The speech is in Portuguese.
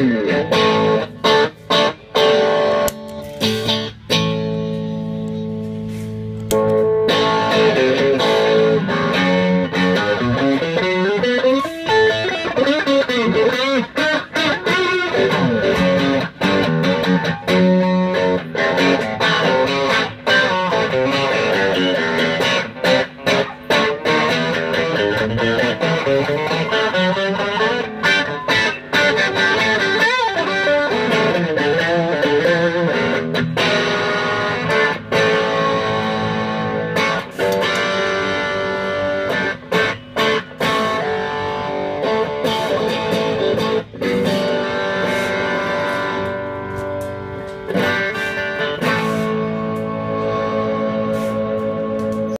Música